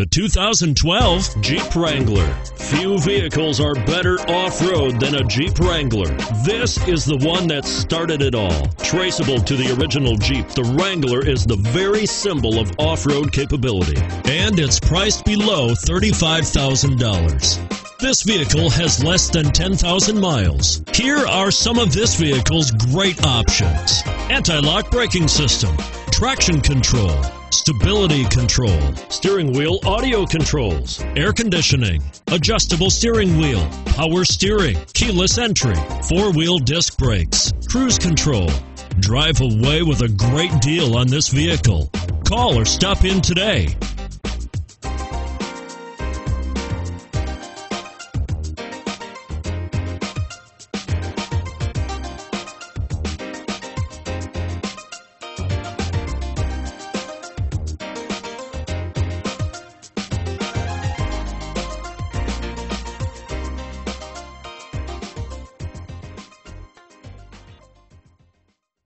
The 2012 Jeep Wrangler. Few vehicles are better off road than a Jeep Wrangler. This is the one that started it all. Traceable to the original Jeep, the Wrangler is the very symbol of off road capability. And it's priced below $35,000. This vehicle has less than 10,000 miles. Here are some of this vehicle's great options anti lock braking system, traction control stability control, steering wheel audio controls, air conditioning, adjustable steering wheel, power steering, keyless entry, four wheel disc brakes, cruise control. Drive away with a great deal on this vehicle. Call or stop in today.